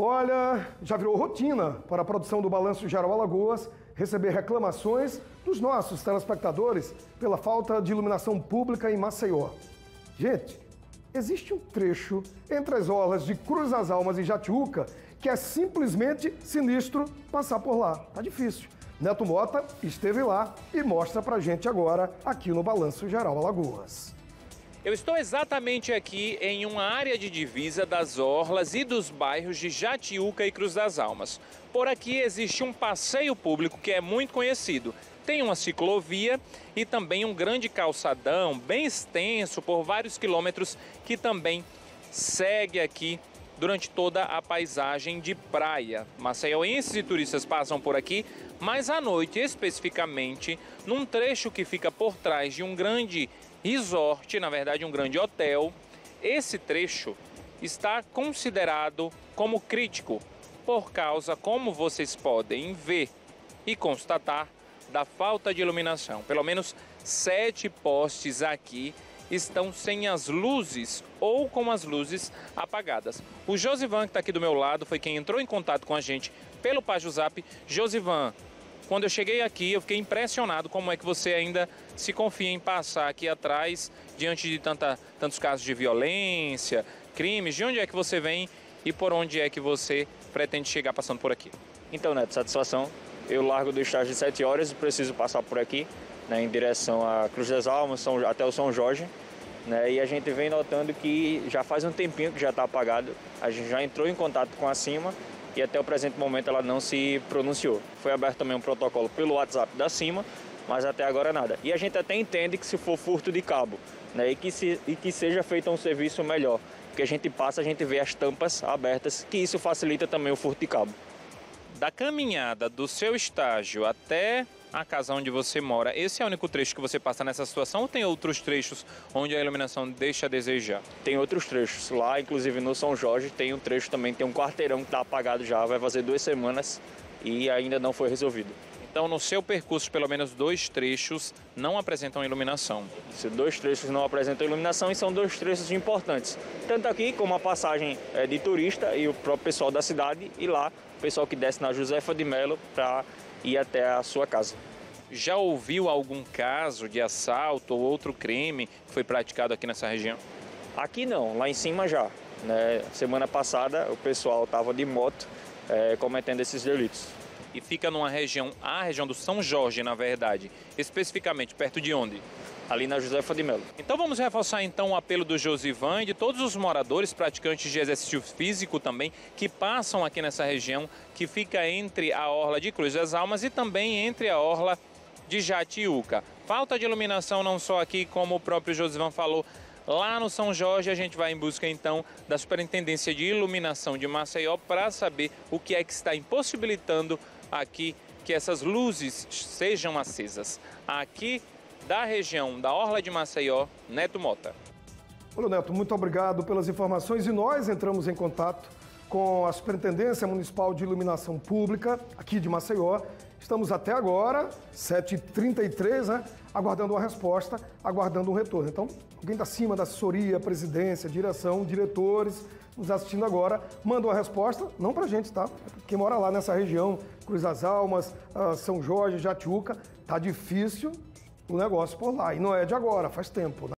Olha, já virou rotina para a produção do Balanço Geral Alagoas receber reclamações dos nossos telespectadores pela falta de iluminação pública em Maceió. Gente, existe um trecho entre as orlas de Cruz das Almas e Jatiuca que é simplesmente sinistro passar por lá. Tá difícil. Neto Mota esteve lá e mostra pra gente agora aqui no Balanço Geral Alagoas. Eu estou exatamente aqui em uma área de divisa das orlas e dos bairros de Jatiuca e Cruz das Almas. Por aqui existe um passeio público que é muito conhecido. Tem uma ciclovia e também um grande calçadão bem extenso por vários quilômetros que também segue aqui durante toda a paisagem de praia. Maceioenses e turistas passam por aqui, mas à noite, especificamente, num trecho que fica por trás de um grande resort, na verdade um grande hotel, esse trecho está considerado como crítico por causa, como vocês podem ver e constatar, da falta de iluminação. Pelo menos sete postes aqui estão sem as luzes ou com as luzes apagadas. O Josivan, que está aqui do meu lado, foi quem entrou em contato com a gente pelo Pajuzap. Josivan, quando eu cheguei aqui, eu fiquei impressionado como é que você ainda se confia em passar aqui atrás diante de tanta, tantos casos de violência, crimes. De onde é que você vem e por onde é que você pretende chegar passando por aqui? Então, Neto, satisfação. Eu largo do estágio de 7 horas e preciso passar por aqui né, em direção a Cruz das Almas, São, até o São Jorge. Né, e a gente vem notando que já faz um tempinho que já está apagado. A gente já entrou em contato com a CIMA e até o presente momento ela não se pronunciou. Foi aberto também um protocolo pelo WhatsApp da CIMA, mas até agora nada. E a gente até entende que se for furto de cabo né, e, que se, e que seja feito um serviço melhor, porque a gente passa, a gente vê as tampas abertas, que isso facilita também o furto de cabo. Da caminhada do seu estágio até a casa onde você mora, esse é o único trecho que você passa nessa situação ou tem outros trechos onde a iluminação deixa a desejar? Tem outros trechos. Lá, inclusive no São Jorge, tem um trecho também, tem um quarteirão que está apagado já, vai fazer duas semanas e ainda não foi resolvido. Então, no seu percurso, pelo menos dois trechos não apresentam iluminação. Isso, dois trechos não apresentam iluminação e são dois trechos importantes. Tanto aqui como a passagem é, de turista e o próprio pessoal da cidade, e lá o pessoal que desce na Josefa de Melo para ir até a sua casa. Já ouviu algum caso de assalto ou outro crime que foi praticado aqui nessa região? Aqui não, lá em cima já. Né? Semana passada o pessoal estava de moto é, cometendo esses delitos. E fica numa região, a região do São Jorge, na verdade, especificamente perto de onde? Ali na Josefa de Melo. Então vamos reforçar então o apelo do Josivan e de todos os moradores praticantes de exercício físico também que passam aqui nessa região que fica entre a orla de Cruz das Almas e também entre a orla de Jatiuca. Falta de iluminação não só aqui, como o próprio Josivan falou, lá no São Jorge a gente vai em busca então da Superintendência de Iluminação de Maceió para saber o que é que está impossibilitando aqui que essas luzes sejam acesas. Aqui da região da Orla de Maceió, Neto Mota. Olha, Neto, muito obrigado pelas informações e nós entramos em contato com a Superintendência Municipal de Iluminação Pública aqui de Maceió Estamos até agora, 7h33, né, aguardando uma resposta, aguardando um retorno. Então, alguém da cima da assessoria, presidência, direção, diretores, nos assistindo agora, manda uma resposta, não para a gente, tá? Quem mora lá nessa região, Cruz das Almas, ah, São Jorge, Jatiuca, tá difícil o negócio por lá. E não é de agora, faz tempo. Né?